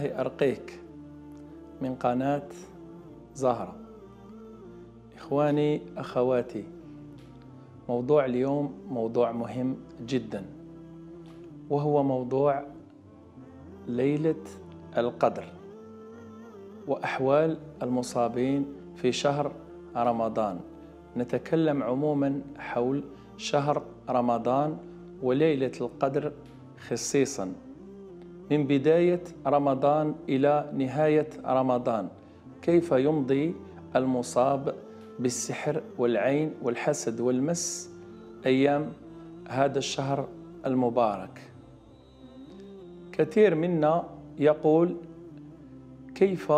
الله أرقيك من قناة زهرة. إخواني أخواتي موضوع اليوم موضوع مهم جدا وهو موضوع ليلة القدر وأحوال المصابين في شهر رمضان. نتكلم عموما حول شهر رمضان وليلة القدر خصيصا. من بداية رمضان إلى نهاية رمضان. كيف يمضي المصاب بالسحر والعين والحسد والمس أيام هذا الشهر المبارك؟ كثير منا يقول كيف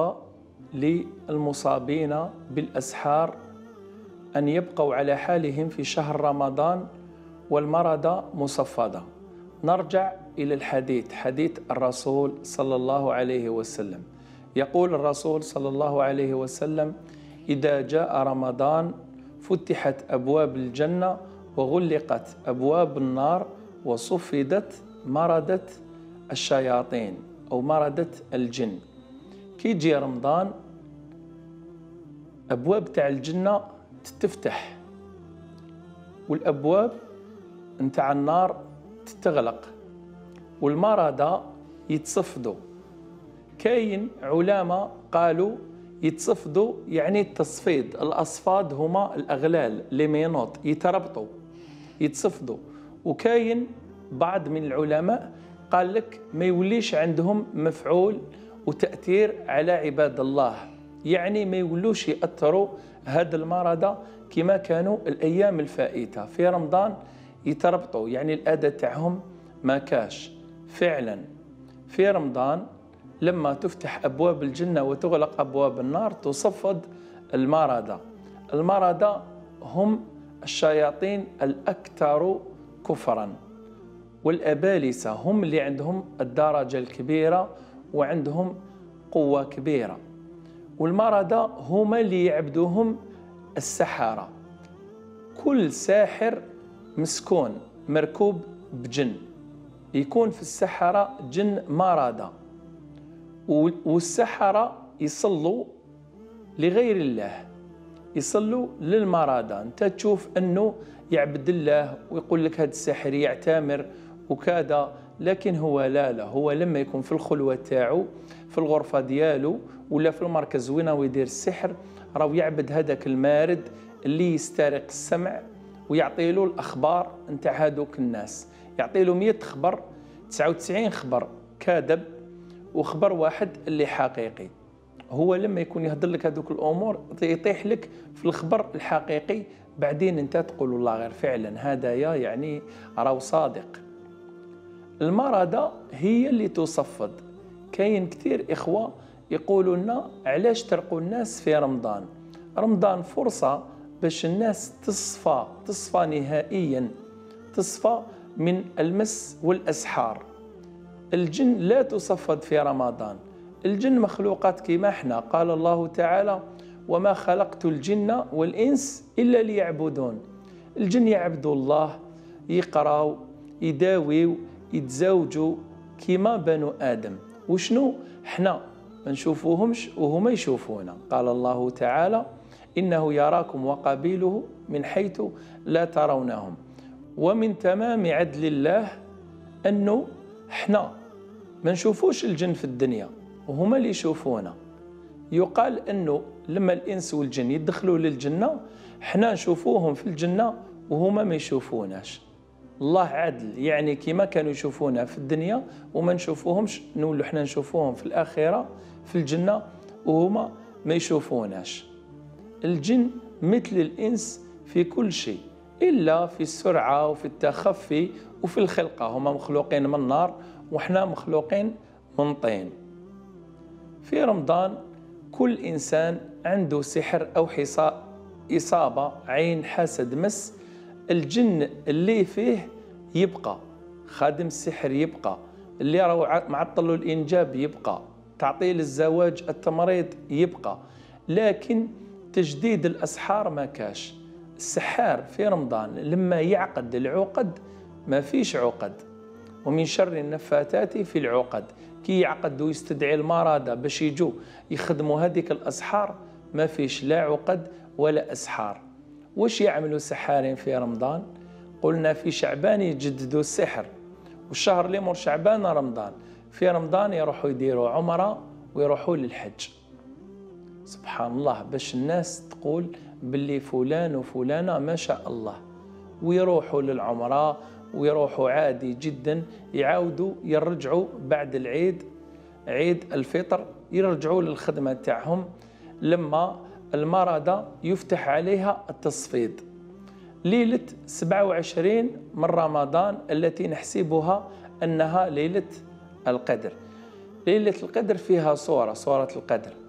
للمصابين بالأسحار أن يبقوا على حالهم في شهر رمضان والمرض مصفدة نرجع إلى الحديث حديث الرسول صلى الله عليه وسلم. يقول الرسول صلى الله عليه وسلم إذا جاء رمضان فتحت أبواب الجنة وغلقت أبواب النار وصفدت مردة الشياطين أو مردة الجن. كي يجي رمضان أبواب تاع الجنة تتفتح والأبواب نتاع النار تتغلق. والمرضى يتصفدوا. كاين علماء قالوا يتصفدوا يعني التصفيد الأصفاد هما الأغلال لي مينوط يتربطوا يتصفدوا. وكاين بعض من العلماء قال لك ما يوليش عندهم مفعول وتأثير على عباد الله. يعني ما يولوش يأثروا هاد المرضى كما كانوا الأيام الفائتة. في رمضان يتربطوا يعني الأذى تاعهم ما كاش. فعلا. في رمضان لما تفتح أبواب الجنة وتغلق أبواب النار تصفد المرضى المرضى هم الشياطين الأكثر كفرا. والأبالسة هم اللي عندهم الدرجة الكبيرة وعندهم قوة كبيرة. والمرضى هما اللي يعبدوهم السحرة. كل ساحر مسكون مركوب بجن. يكون في السحرة جن مرضى والسحرة يصلوا لغير الله. يصلوا للمرضى انت تشوف انه يعبد الله ويقول لك هذا الساحر يعتمر وكذا لكن هو لا لا. هو لما يكون في الخلوة تاعو في الغرفة ديالو ولا في المركز وين ويدير السحر راهو يعبد هذاك المارد اللي يسترق السمع ويعطي له الأخبار نتاع هذوك الناس. يعطي له 100 خبر 99 خبر كاذب وخبر واحد اللي حقيقي. هو لما يكون يهضر لك هذوك الأمور يطيح لك في الخبر الحقيقي بعدين أنت تقول والله غير فعلا هذايا يعني راهو صادق. المرضى هي اللي تصفد. كاين كثير إخوة يقولوا لنا علاش ترقوا الناس في رمضان؟ رمضان فرصة باش الناس تصفى تصفى نهائيا تصفى من المس والأسحار. الجن لا تصفد في رمضان. الجن مخلوقات كما إحنا. قال الله تعالى وما خلقت الجن والإنس إلا ليعبدون. الجن يعبدوا الله يقراو يداويو يتزوجوا كما بنو آدم. وشنو؟ حنا ما نشوفوهمش وهما يشوفونا. قال الله تعالى إنه يراكم وقبيله من حيث لا ترونهم. ومن تمام عدل الله أنه إحنا ما نشوفوش الجن في الدنيا وهما اللي يشوفونا. يقال أنه لما الإنس والجن يدخلوا للجنة إحنا نشوفوهم في الجنة وهما ما يشوفوناش. الله عدل يعني كما كانوا يشوفونا في الدنيا وما نشوفوهمش نقولوا إحنا نشوفوهم في الآخرة في الجنة وهما ما يشوفوناش. الجن مثل الإنس في كل شيء. إلا في السرعة وفي التخفي وفي الخلقة. هما مخلوقين من نار وإحنا مخلوقين من طين. في رمضان كل إنسان عنده سحر أو حصاء إصابة عين حسد مس الجن اللي فيه يبقى خادم السحر يبقى اللي راهو معطل الإنجاب يبقى تعطيل الزواج التمريض يبقى. لكن تجديد الأسحار ما كاش. السحار في رمضان لما يعقد العقد ما فيش عقد. ومن شر النفاثات في العقد. كي يعقد ويستدعي المرضى باش يجوا يخدموا هذيك الأسحار ما فيش لا عقد ولا أسحار. واش يعملوا سحارين في رمضان؟ قلنا في شعبان يجددوا السحر. والشهر اللي مر شعبان رمضان. في رمضان يروحوا يديروا عمرة ويروحوا للحج. سبحان الله باش الناس تقول باللي فلان وفلانة ما شاء الله. ويروحوا للعمرة ويروحوا عادي جدا يعاودوا يرجعوا بعد العيد عيد الفطر يرجعوا للخدمة تاعهم. لما المرضى يفتح عليها التصفيد. ليلة 27 من رمضان التي نحسبها أنها ليلة القدر. ليلة القدر فيها صورة صورة القدر.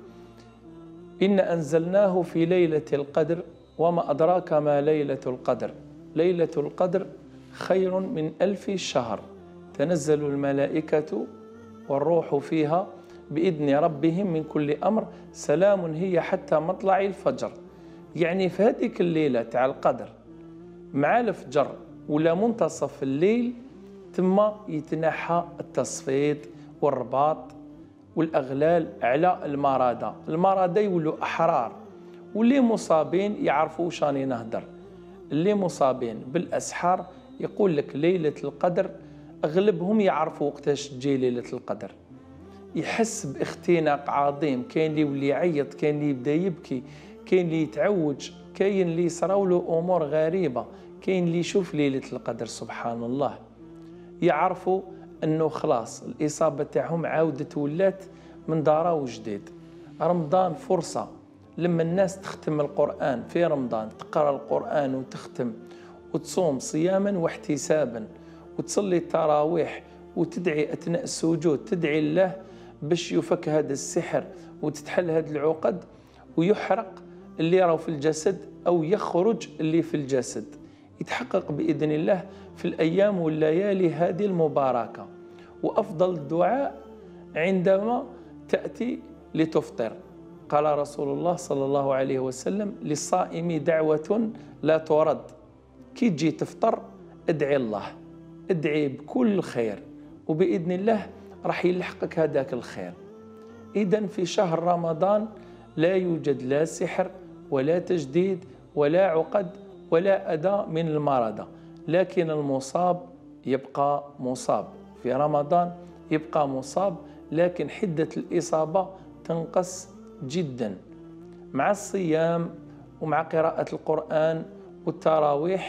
إن أنزلناه في ليلة القدر وما أدراك ما ليلة القدر. ليلة القدر خير من ألف شهر. تنزل الملائكة والروح فيها بإذن ربهم من كل أمر. سلام هي حتى مطلع الفجر. يعني في هذيك الليلة تاع القدر مع الفجر ولا منتصف الليل ثم يتنحى التصفيد والرباط والأغلال على المرضى المرضى يولوا أحرار واللي مصابين يعرفوا شاني نهدر اللي مصابين بالأسحار يقول لك ليلة القدر أغلبهم يعرفوا وقتاش تجي ليلة القدر. يحس باختناق عظيم كاين اللي يولي يعيط كاين اللي يبدا يبكي كاين اللي يتعوج كاين اللي يصراو له أمور غريبة كاين اللي يشوف ليلة القدر سبحان الله. يعرفوا انه خلاص الاصابة تاعهم عاودت ولات من دارا وجديد. رمضان فرصة لما الناس تختم القرآن في رمضان تقرأ القرآن وتختم وتصوم صياما واحتسابا وتصلي التراويح وتدعي أثناء السجود تدعي الله باش يفك هذا السحر وتتحل هذه العقد ويحرق اللي راهو في الجسد أو يخرج اللي في الجسد. يتحقق بإذن الله في الأيام والليالي هذه المباركة. وأفضل الدعاء عندما تأتي لتفطر. قال رسول الله صلى الله عليه وسلم للصائم دعوة لا ترد. كي تجي تفطر ادعي الله. ادعي بكل خير وبإذن الله راح يلحقك هذاك الخير. إذا في شهر رمضان لا يوجد لا سحر ولا تجديد ولا عقد ولا أذى من المرضى لكن المصاب يبقى مصاب. في رمضان يبقى مصاب لكن حدة الإصابة تنقص جدا. مع الصيام ومع قراءة القرآن والتراويح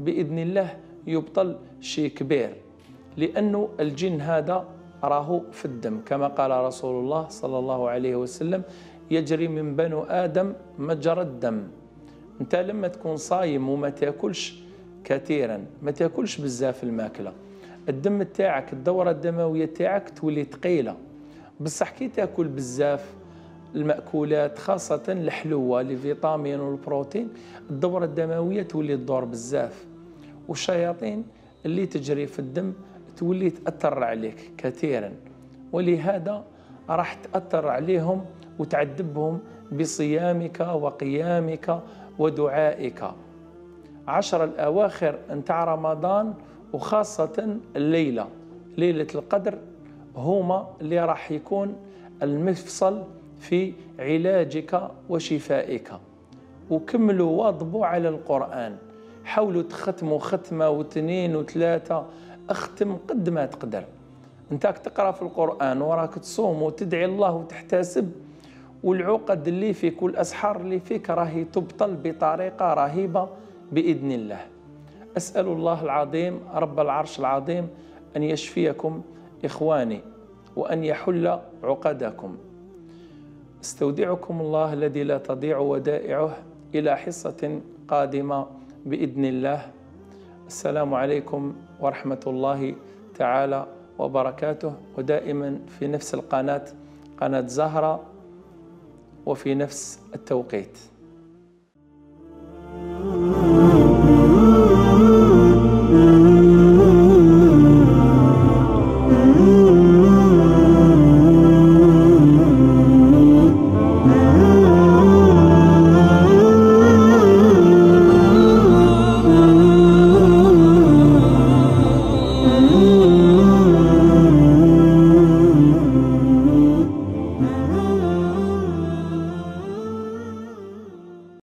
بإذن الله يبطل شيء كبير لأنه الجن هذا راه في الدم. كما قال رسول الله صلى الله عليه وسلم يجري من بنو آدم مجرى الدم. انت لما تكون صايم وما تاكلش كثيرا ما تاكلش بزاف الماكلة. الدم تاعك الدوره الدموية تاعك تولي ثقيلة. بصح كي تاكل بزاف المأكولات خاصة الحلوة الفيتامين والبروتين الدورة الدموية تولي تدور بزاف. والشياطين اللي تجري في الدم تولي تأثر عليك كثيرا. ولهذا راح تأثر عليهم وتعذبهم بصيامك وقيامك ودعائك. عشر الأواخر نتاع رمضان وخاصة الليلة. ليلة القدر هما اللي راح يكون المفصل في علاجك وشفائك. وكملوا واظبوا على القرآن. حاولوا تختموا ختمة واثنين وثلاثة. اختم قد ما تقدر. أنت تقرأ في القرآن وراك تصوم وتدعي الله وتحتسب. والعقد اللي فيك والأسحار اللي فيك راهي تبطل بطريقة رهيبة بإذن الله. أسأل الله العظيم رب العرش العظيم أن يشفيكم إخواني وأن يحل عقدكم. استودعكم الله الذي لا تضيع ودائعه إلى حصة قادمة بإذن الله. السلام عليكم ورحمة الله تعالى وبركاته. ودائما في نفس القناة قناة زهرة وفي نفس التوقيت.